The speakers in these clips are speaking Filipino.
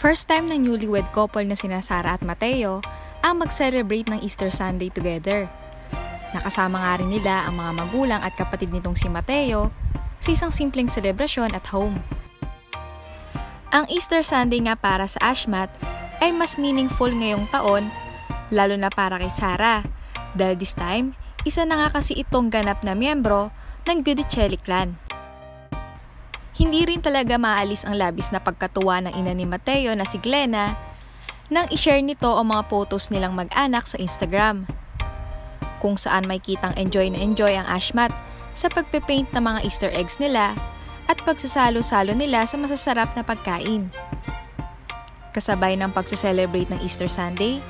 First time ng newlywed couple na sina Sara at Mateo ang mag-celebrate ng Easter Sunday together. Nakasama nga rin nila ang mga magulang at kapatid nitong si Mateo sa isang simpleng selebrasyon at home. Ang Easter Sunday nga para sa Ashmat ay mas meaningful ngayong taon, lalo na para kay Sara, dahil this time, isa na nga kasi itong ganap na miyembro ng Gudicelli clan. Hindi rin talaga maalis ang labis na pagkatuwa ng ina ni Mateo na si Glenna nang i-share nito ang mga photos nilang mag-anak sa Instagram. Kung saan may kitang enjoy na enjoy ang Ashmat sa pagpe-paint ng mga Easter eggs nila at pagsasalo-salo nila sa masasarap na pagkain. Kasabay ng pagsa-celebrate ng Easter Sunday,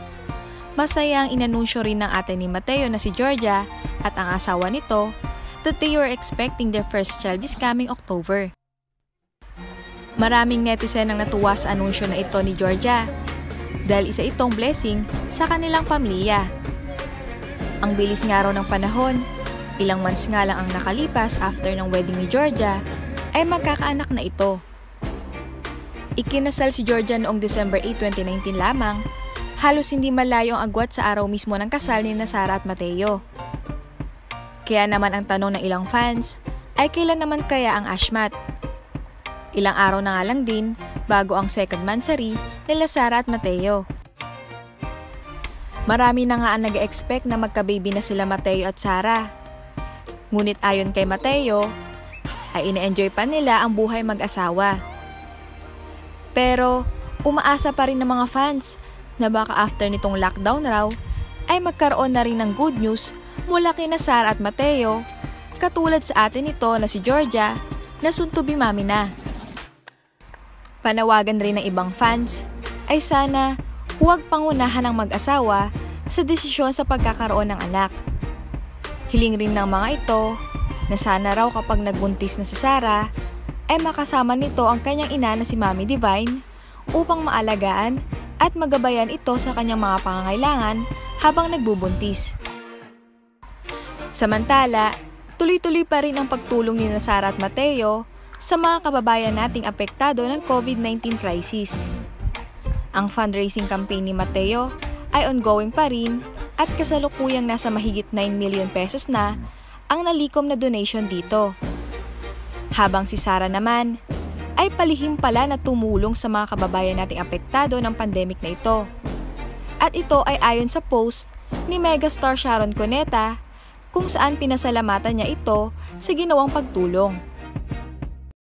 masaya ang inanunsyo rin ng ate ni Mateo na si Georgia at ang asawa nito that they were expecting their first child this coming October. Maraming netizen ang natuwa sa anunsyo na ito ni Georgia dahil isa itong blessing sa kanilang pamilya. Ang bilis nga raw ng panahon, ilang months nga lang ang nakalipas after ng wedding ni Georgia, ay magkakaanak na ito. Ikinasal si Georgia noong December 8, 2019 lamang, halos hindi malayo ang agwat sa araw mismo ng kasal ni Sara at Mateo. Kaya naman ang tanong ng ilang fans ay kailan naman kaya ang Ashmat? Ilang araw na nga lang din bago ang second mansari nila Sara at Mateo. Marami na nga ang nag-expect na magka-baby na sila Mateo at Sara. Ngunit ayon kay Mateo, ay ine-enjoy pa nila ang buhay mag-asawa. Pero umaasa pa rin ng mga fans na baka after nitong lockdown raw ay magkaroon na rin ng good news mula kina Sara at Mateo katulad sa atin nito na si Georgia na soon mami na. Panawagan rin ng ibang fans ay sana huwag pangunahan ng mag-asawa sa desisyon sa pagkakaroon ng anak. Hiling rin ng mga ito na sana raw kapag nagbuntis na si Sarah ay makasama nito ang kanyang ina na si Mami Divine upang maalagaan at magabayan ito sa kanyang mga pangangailangan habang nagbubuntis. Samantala, tuloy-tuloy pa rin ang pagtulong ni Sara at Mateo sa mga kababayan nating apektado ng COVID-19 crisis. Ang fundraising campaign ni Mateo ay ongoing pa rin at kasalukuyang nasa mahigit 9 million pesos na ang nalikom na donation dito. Habang si Sara naman ay palihim pala na tumulong sa mga kababayan nating apektado ng pandemic na ito. At ito ay ayon sa post ni megastar Sharon Cuneta kung saan pinasalamatan niya ito sa ginawang pagtulong.